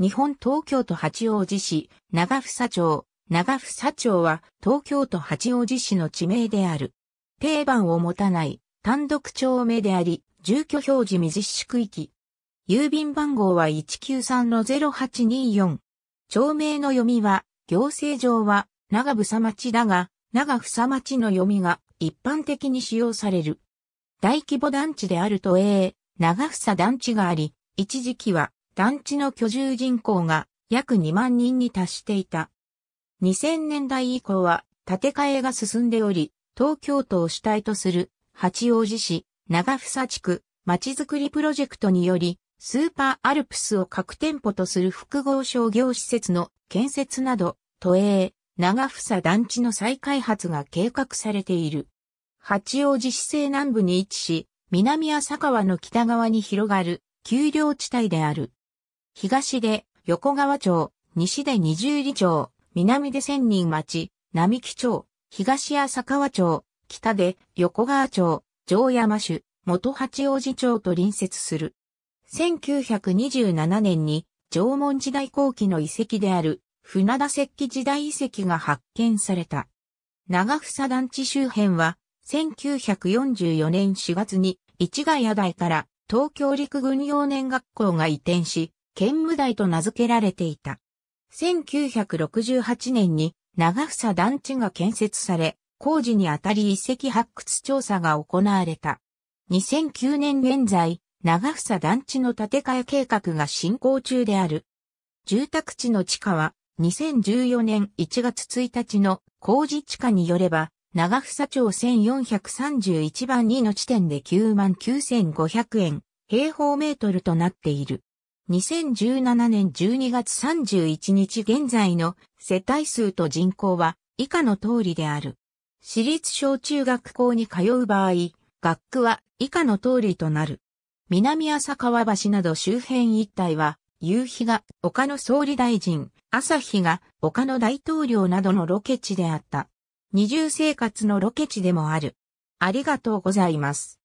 日本東京都八王子市、長房町、長房町は東京都八王子市の地名である。定番を持たない単独町名であり、住居表示未実施区域。郵便番号は193-0824。町名の読みは、行政上は長房町だが、長房町の読みが一般的に使用される。大規模団地である都営、長房団地があり、一時期は団地の居住人口が約2万人に達していた。2000年代以降は建て替えが進んでおり、東京都を主体とする八王子市長房地区町づくりプロジェクトによりスーパーアルプスを各店舗とする複合商業施設の建設など、都営、長房団地の再開発が計画されている。八王子市西南部に位置し、南浅川の北側に広がる丘陵地帯である。東で横川町、西で二十里町、南で千人町、並木町、東浅川町、北で横川町、城山市、元八王子町と隣接する。1927年に縄文時代後期の遺跡である船田石器時代遺跡が発見された。長房団地周辺は1944年4月に市ヶ谷台から東京陸軍幼年学校が移転し、県務台と名付けられていた。1968年に長房団地が建設され、工事にあたり遺跡発掘調査が行われた。2009年現在、長房団地の建て替え計画が進行中である。住宅地の地価は2014年1月1日の工事地価によれば、長房町1431番2の地点で99,500円平方メートルとなっている。2017年12月31日現在の世帯数と人口は以下の通りである。私立小中学校に通う場合、学区は以下の通りとなる。南浅川橋など周辺一帯は、夕日が岡野総理大臣、朝日が岡野大統領などのロケ地であった。二重生活のロケ地でもある。ありがとうございます。